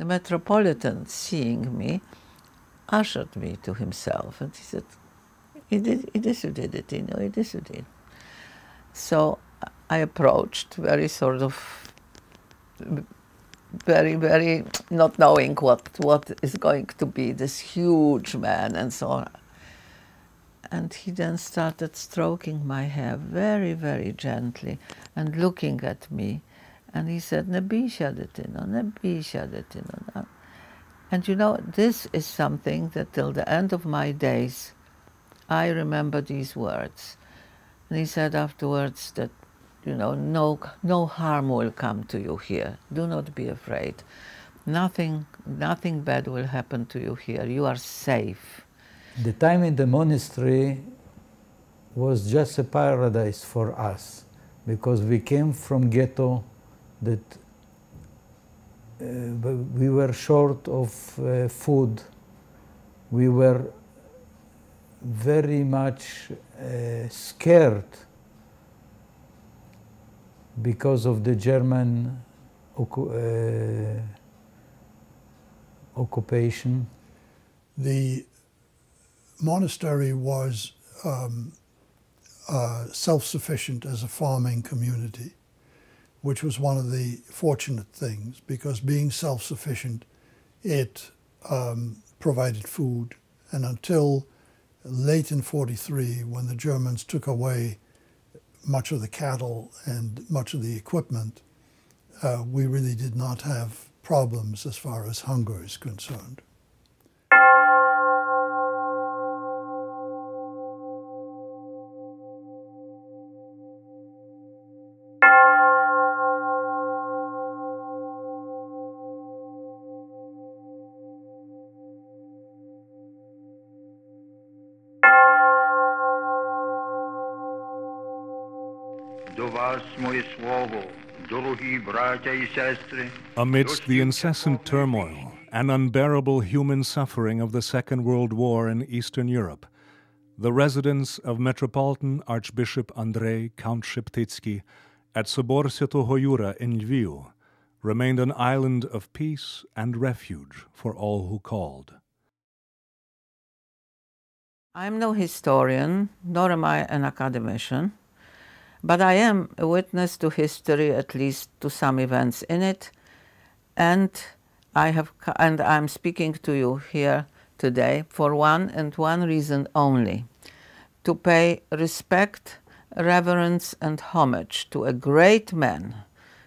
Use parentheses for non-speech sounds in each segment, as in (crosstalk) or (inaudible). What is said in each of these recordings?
the Metropolitan, seeing me, ushered me to himself. And he said, it is, it is you did it, you know, it is you did. So I approached very sort of, very, very not knowing what, what is going to be this huge man and so on. And he then started stroking my hair very, very gently and looking at me. And he said. And you know, this is something that till the end of my days, I remember these words. And he said afterwards that, you know, no, no harm will come to you here. Do not be afraid. Nothing, nothing bad will happen to you here. You are safe. The time in the monastery was just a paradise for us because we came from ghetto that uh, we were short of uh, food. We were very much uh, scared because of the German uh, occupation. The monastery was um, uh, self-sufficient as a farming community, which was one of the fortunate things because being self-sufficient, it um, provided food. And until late in 43, when the Germans took away much of the cattle and much of the equipment, uh, we really did not have problems as far as hunger is concerned. Amidst the incessant turmoil and unbearable human suffering of the Second World War in Eastern Europe, the residence of Metropolitan Archbishop Andrei Count Sheptytsky at Sobor Svetohojura in Lviv remained an island of peace and refuge for all who called. I'm no historian, nor am I an academician. But I am a witness to history, at least to some events in it, and I have and I'm speaking to you here today for one and one reason only: to pay respect, reverence, and homage to a great man,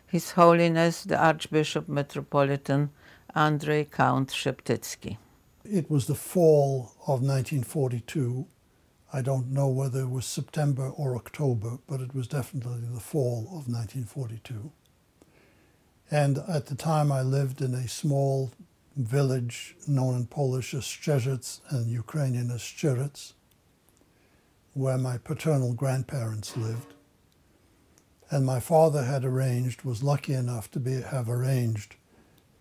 His Holiness the Archbishop Metropolitan Andrei Count Sheptytsky. It was the fall of 1942 I don't know whether it was September or October, but it was definitely the fall of 1942. And at the time I lived in a small village known in Polish as Szczerzyc and Ukrainian as Szczerec, where my paternal grandparents lived. And my father had arranged, was lucky enough to be, have arranged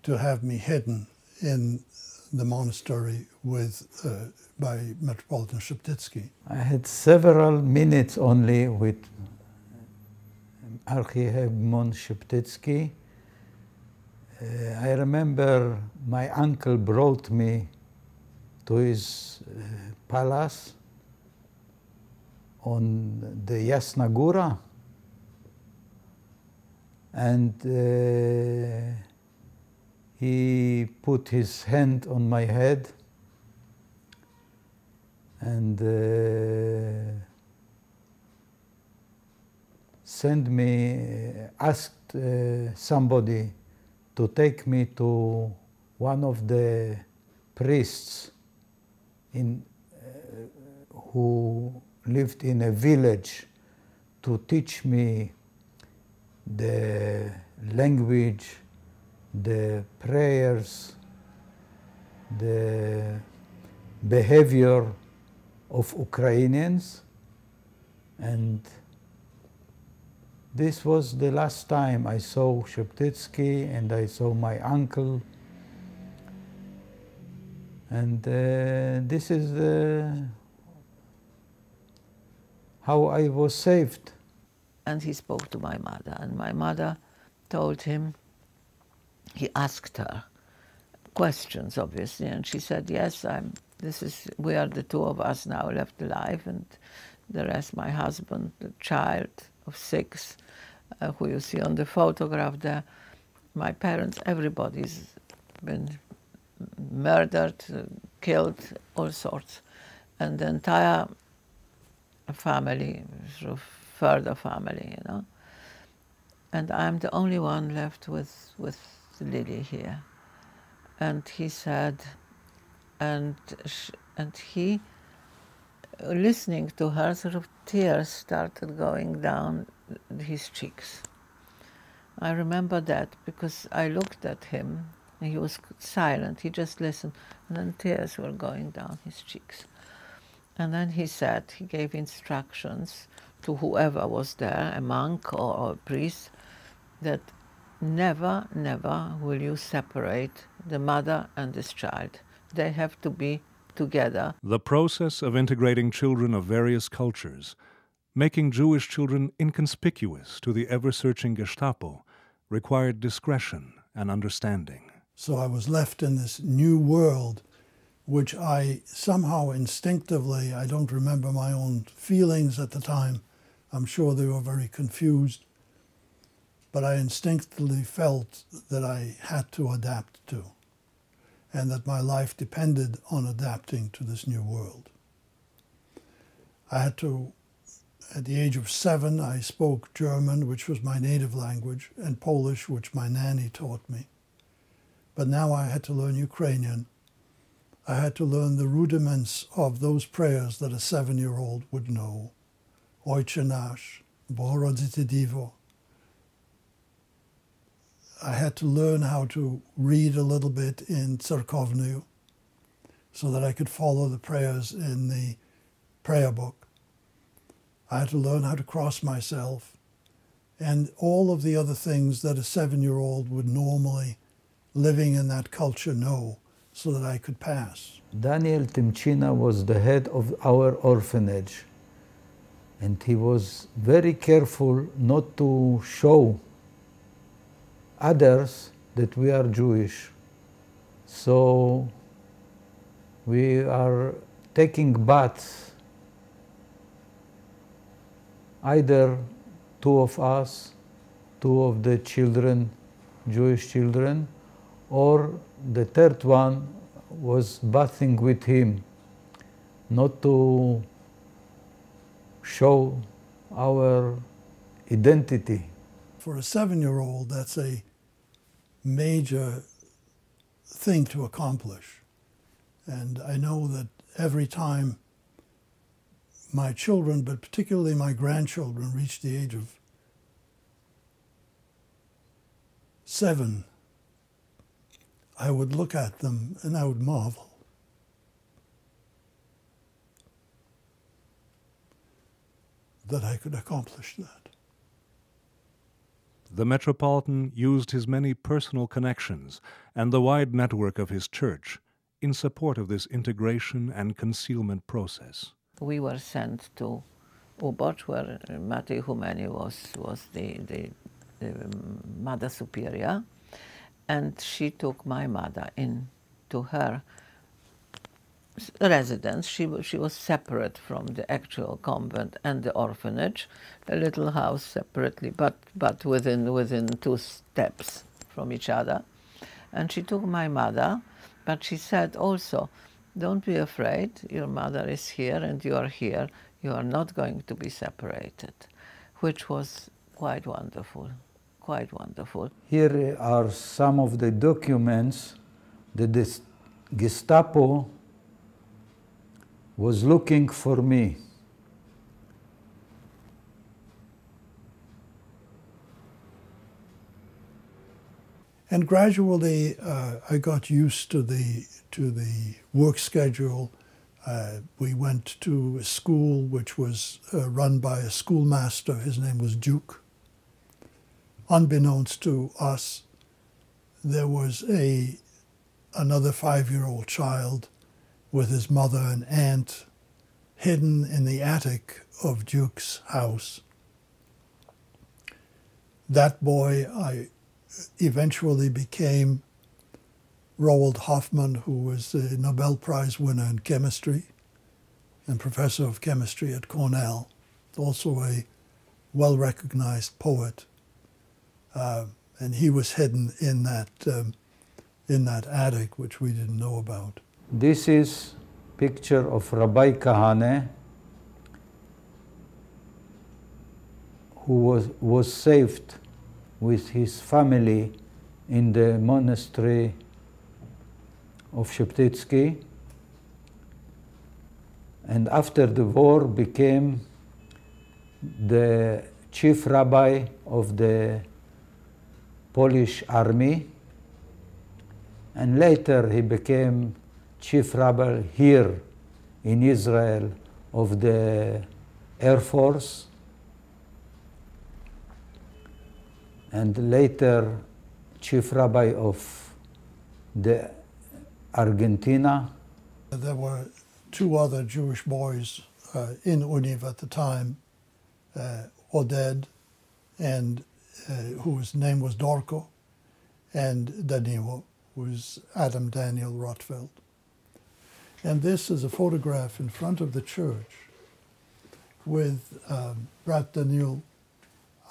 to have me hidden in the monastery with, uh, by Metropolitan Sheptytsky. I had several minutes only with Archihegmon Sheptytsky. Uh, I remember my uncle brought me to his uh, palace on the Yasna Gura and uh, he put his hand on my head and uh, sent me, asked uh, somebody to take me to one of the priests in, uh, who lived in a village to teach me the language the prayers, the behavior of Ukrainians and this was the last time I saw Sheptytsky and I saw my uncle and uh, this is how I was saved. And he spoke to my mother and my mother told him he asked her, questions, obviously, and she said, "Yes, I'm. This is. We are the two of us now left alive, and the rest, my husband, the child of six, uh, who you see on the photograph there, my parents, everybody's been murdered, killed, all sorts, and the entire family, sort of further family, you know. And I'm the only one left with with Lily here." And he said, and and he, listening to her, sort of tears started going down his cheeks. I remember that because I looked at him and he was silent. He just listened, and then tears were going down his cheeks. And then he said, he gave instructions to whoever was there, a monk or, or a priest, that never, never will you separate the mother and this child. They have to be together. The process of integrating children of various cultures, making Jewish children inconspicuous to the ever searching Gestapo, required discretion and understanding. So I was left in this new world, which I somehow instinctively, I don't remember my own feelings at the time. I'm sure they were very confused. But I instinctively felt that I had to adapt to, and that my life depended on adapting to this new world. I had to, at the age of seven, I spoke German, which was my native language, and Polish, which my nanny taught me. But now I had to learn Ukrainian. I had to learn the rudiments of those prayers that a seven year old would know. Ojcze nasz, Bohorodzice Divo. I had to learn how to read a little bit in Tsarkovnyu so that I could follow the prayers in the prayer book. I had to learn how to cross myself and all of the other things that a seven year old would normally, living in that culture, know so that I could pass. Daniel Timchina was the head of our orphanage, and he was very careful not to show others that we are Jewish. So we are taking baths, either two of us, two of the children, Jewish children, or the third one was bathing with him, not to show our identity. For a seven year old, that's a major thing to accomplish. And I know that every time my children, but particularly my grandchildren, reach the age of seven, I would look at them and I would marvel. That I could accomplish that. The Metropolitan used his many personal connections and the wide network of his church in support of this integration and concealment process. We were sent to Ubocz, where Matei Humeni was, was the, the, the um, Mother Superior, and she took my mother in to her residence. She, she was separate from the actual convent and the orphanage, a little house separately, but, but within, within two steps from each other. And she took my mother, but she said also, don't be afraid, your mother is here and you are here. You are not going to be separated, which was quite wonderful, quite wonderful. Here are some of the documents that the Gestapo was looking for me. And gradually, uh, I got used to the to the work schedule. Uh, we went to a school which was uh, run by a schoolmaster. His name was Duke. Unbeknownst to us, there was a another five-year-old child with his mother and aunt hidden in the attic of Duke's house. That boy, I eventually became Roald Hoffmann, who was a Nobel Prize winner in chemistry and professor of chemistry at Cornell, also a well recognized poet. Uh, and he was hidden in that, um, in that attic, which we didn't know about. This is picture of Rabbi Kahane, who was, was saved with his family in the monastery of Sheptytsky. And after the war became the chief rabbi of the Polish army. And later he became chief rabbi here in Israel of the Air Force and later chief rabbi of the Argentina. There were two other Jewish boys uh, in Univ at the time, uh, Oded, and uh, whose name was Dorko, and Danilo, who's Adam Daniel Rotfeld. And this is a photograph in front of the church with um, Brat Daniel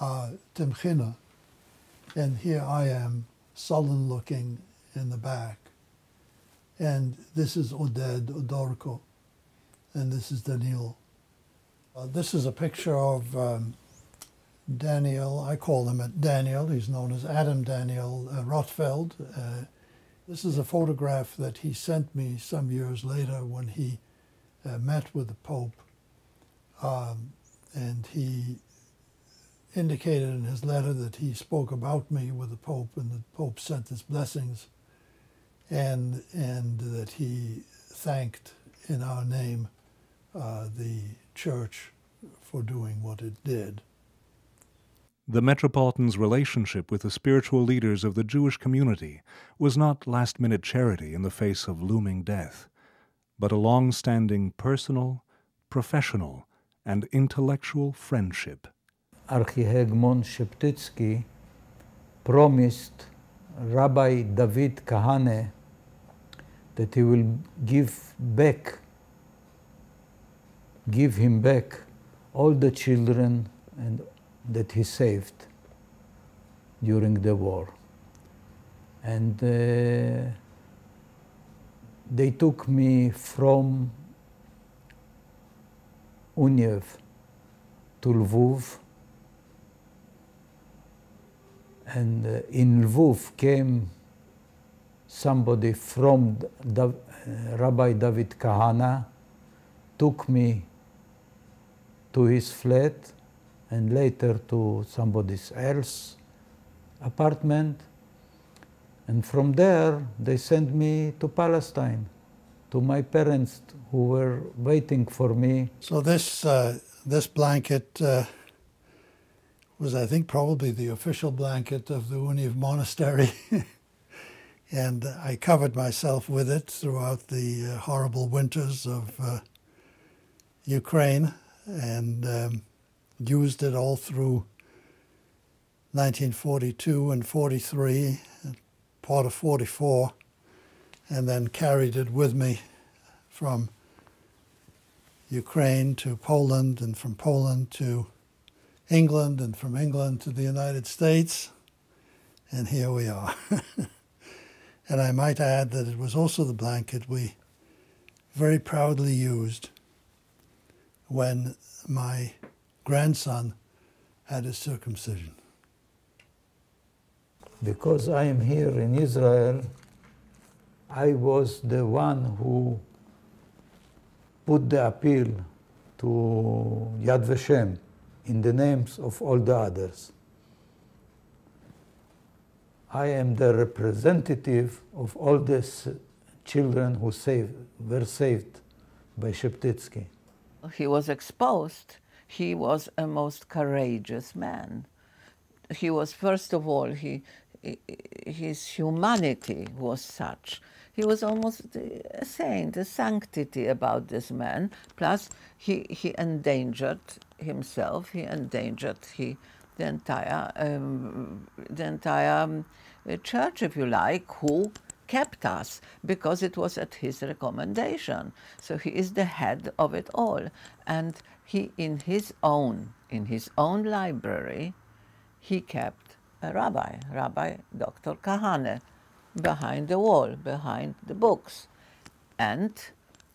uh, Timchina, and here I am, sullen looking in the back. And this is Oded Odorko, and this is Daniel. Uh, this is a picture of um, Daniel, I call him Daniel, he's known as Adam Daniel uh, Rotfeld. Uh, this is a photograph that he sent me some years later when he uh, met with the Pope. Um, and he indicated in his letter that he spoke about me with the Pope, and the Pope sent his blessings, and and that he thanked in our name uh, the church for doing what it did. The Metropolitan's relationship with the spiritual leaders of the Jewish community was not last minute charity in the face of looming death, but a long standing personal, professional, and intellectual friendship. Archihegmon Sheptytsky promised Rabbi David Kahane that he will give back, give him back all the children and that he saved during the war. And uh, they took me from Uniev to Lvov and uh, in Lvov came somebody from da uh, Rabbi David Kahane, took me to his flat and later to somebody else's apartment. And from there, they sent me to Palestine, to my parents who were waiting for me. So this, uh, this blanket uh was, I think, probably the official blanket of the Univ monastery. (laughs) and I covered myself with it throughout the uh, horrible winters of uh, Ukraine and um, used it all through 1942 and 43, part of 44, and then carried it with me from Ukraine to Poland and from Poland to England and from England to the United States, and here we are. (laughs) and I might add that it was also the blanket we very proudly used when my grandson had his circumcision. Because I am here in Israel, I was the one who put the appeal to Yad Vashem in the names of all the others. I am the representative of all these children who saved, were saved by Sheptytsky. He was exposed. He was a most courageous man. He was, first of all, he, his humanity was such. He was almost a saint, a sanctity about this man. Plus, he, he endangered himself, he endangered he, the entire, um, the entire um, church, if you like, who kept us because it was at his recommendation. So he is the head of it all. And he, in his own, in his own library, he kept a rabbi, Rabbi Dr. Kahane, behind the wall, behind the books. And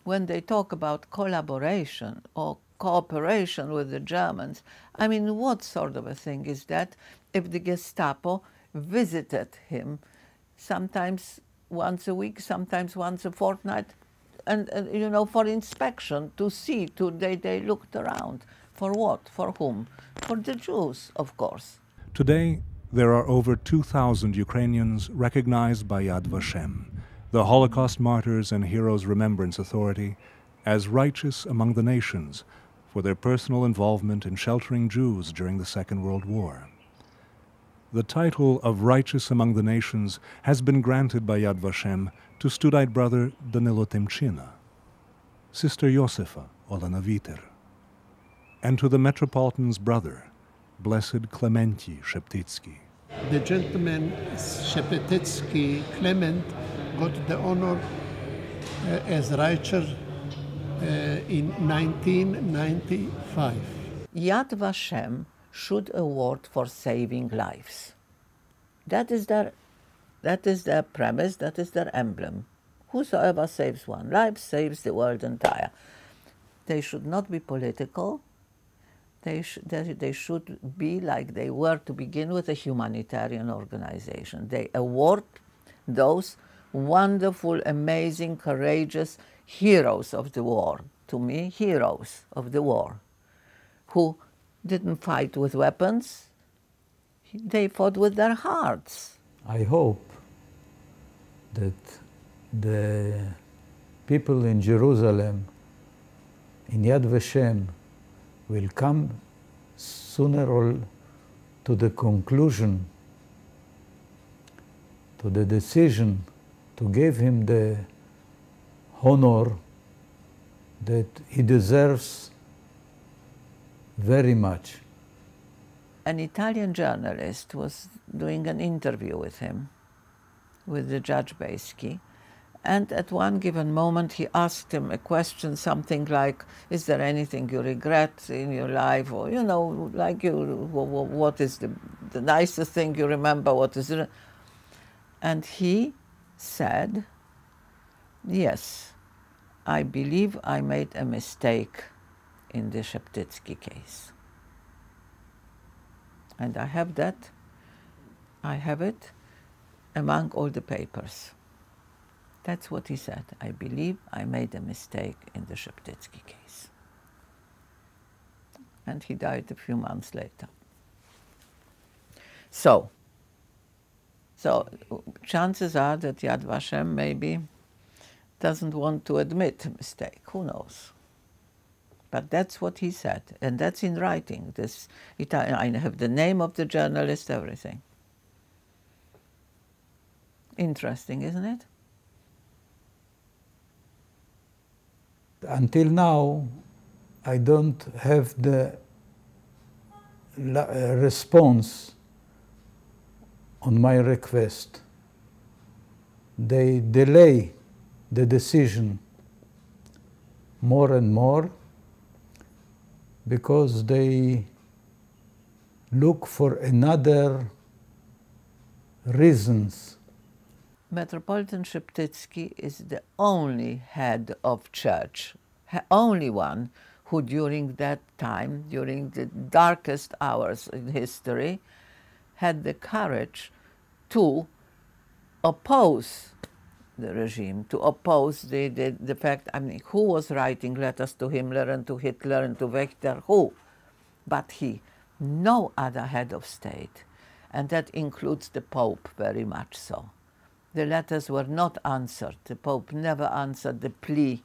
when they talk about collaboration or cooperation with the Germans, I mean, what sort of a thing is that if the Gestapo visited him sometimes once a week, sometimes once a fortnight, and, and you know, for inspection to see, to they, they looked around. For what? For whom? For the Jews, of course. Today, there are over 2,000 Ukrainians recognized by Yad Vashem, the Holocaust Martyrs and Heroes Remembrance Authority, as righteous among the nations for their personal involvement in sheltering Jews during the Second World War. The title of Righteous Among the Nations has been granted by Yad Vashem to Studite brother Danilo Temchina, Sister Josefa Olena Viter, and to the Metropolitan's brother, Blessed Clementi Sheptytsky. The gentleman Shepetitsky Clement got the honor uh, as righteous uh, in 1995. Yad Vashem should award for saving lives. That is their, that is their premise, that is their emblem. Whosoever saves one life saves the world entire. They should not be political. They, sh- they, they should be like they were to begin with a humanitarian organization. They award those wonderful, amazing, courageous heroes of the war, to me, heroes of the war, who didn't fight with weapons, they fought with their hearts. I hope that the people in Jerusalem, in Yad Vashem, will come sooner or to the conclusion, to the decision to give him the honor that he deserves very much. An Italian journalist was doing an interview with him, with the Judge Bejski, and at one given moment he asked him a question, something like, Is there anything you regret in your life? Or, you know, like you, what is the, the nicest thing you remember? What is it? And he said, Yes, I believe I made a mistake in the Sheptytsky case. And I have that, I have it among all the papers. That's what he said. I believe I made a mistake in the Sheptytsky case. And he died a few months later. So, so chances are that Yad Vashem maybe doesn't want to admit a mistake. Who knows? But that's what he said, and that's in writing. This I have the name of the journalist, everything. Interesting, isn't it? Until now, I don't have the uh, response on my request. They delay the decision more and more because they look for another reasons. Metropolitan Sheptytsky is the only head of church, only one who during that time, during the darkest hours in history, had the courage to oppose the regime, to oppose the, the, the fact, I mean, who was writing letters to Himmler and to Hitler and to Wächter? Who? But he, no other head of state. And that includes the Pope very much so. The letters were not answered. The Pope never answered the plea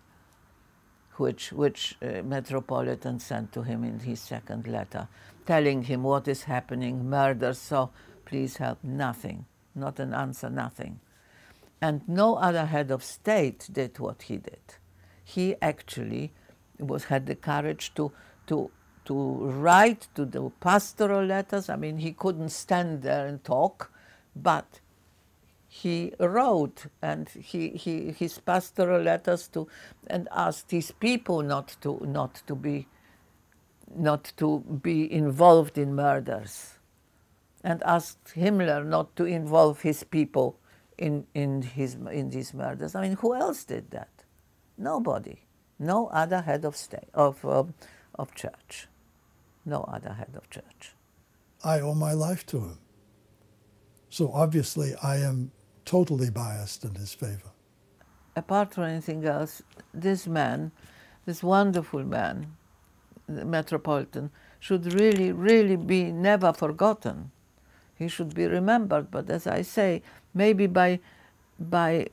which, which uh, Metropolitan sent to him in his second letter, telling him what is happening, murder, so please help, nothing, not an answer, nothing. And no other head of state did what he did. He actually was, had the courage to, to, to write, to do pastoral letters. I mean, he couldn't stand there and talk, but he wrote and he, he his pastoral letters to and asked his people not to not to be not to be involved in murders and asked Himmler not to involve his people in, in, his, in these murders. I mean, who else did that? Nobody. No other head of state, of, um, of church. No other head of church. I owe my life to him. So obviously, I am totally biased in his favor. Apart from anything else, this man, this wonderful man, the Metropolitan, should really, really be never forgotten. He should be remembered. But as I say, maybe by by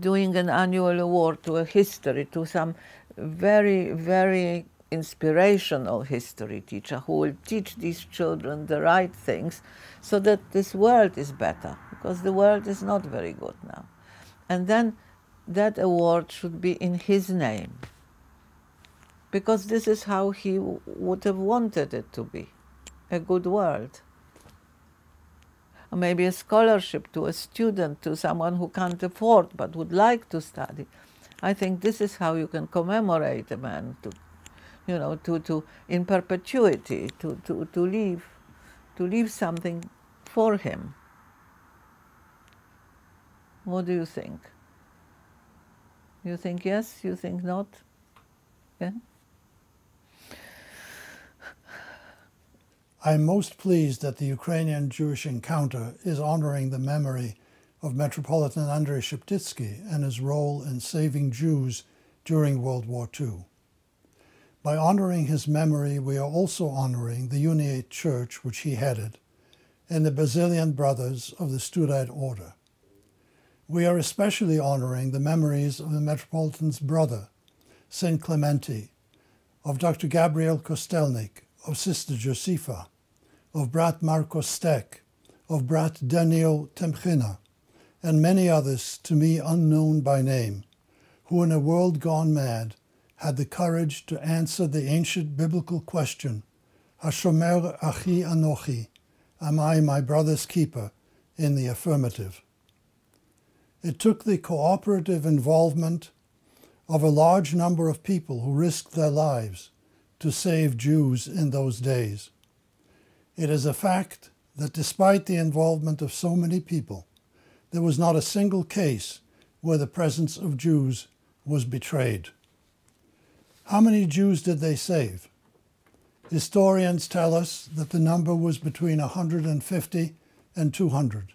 doing an annual award to a history, to some very, very inspirational history teacher who will teach these children the right things so that this world is better, because the world is not very good now. And then that award should be in his name, because this is how he would have wanted it to be a good world. Maybe a scholarship to a student, to someone who can't afford but would like to study. I think this is how you can commemorate a man to you know, to, to in perpetuity, to, to, to leave to leave something for him. What do you think? You think yes? You think not? Yeah? I'm most pleased that the Ukrainian Jewish Encounter is honoring the memory of Metropolitan Andrei Sheptytsky and his role in saving Jews during World War II. By honoring his memory, we are also honoring the Uniate Church, which he headed, and the Basilian Brothers of the Studite Order. We are especially honoring the memories of the Metropolitan's brother, Saint Clementi, of Dr. Gabriel Kostelnik, of Sister Josefa, of Brat Marcos Stek, of Brat Daniel Temchina, and many others to me unknown by name, who in a world gone mad had the courage to answer the ancient biblical question, Hashomer Achi Anochi, am I my brother's keeper, in the affirmative. It took the cooperative involvement of a large number of people who risked their lives to save Jews in those days. It is a fact that despite the involvement of so many people, there was not a single case where the presence of Jews was betrayed. How many Jews did they save? Historians tell us that the number was between 150 and 200.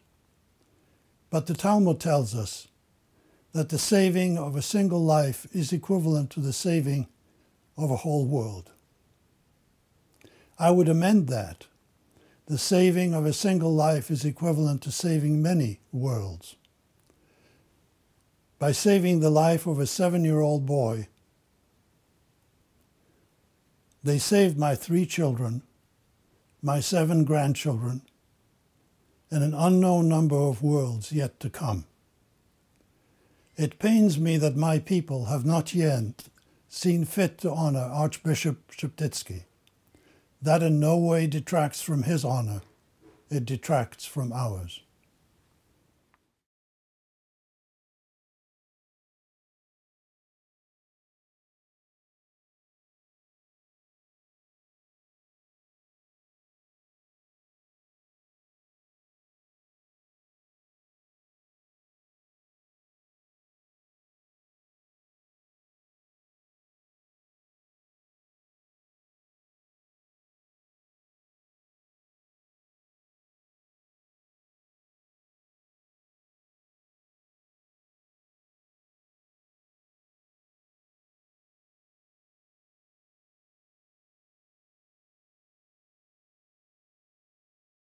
But the Talmud tells us that the saving of a single life is equivalent to the saving of a whole world. I would amend that. The saving of a single life is equivalent to saving many worlds. By saving the life of a seven year old boy, they saved my three children, my seven grandchildren, and an unknown number of worlds yet to come. It pains me that my people have not yet seen fit to honor Archbishop Sheptytsky. That in no way detracts from his honor, it detracts from ours.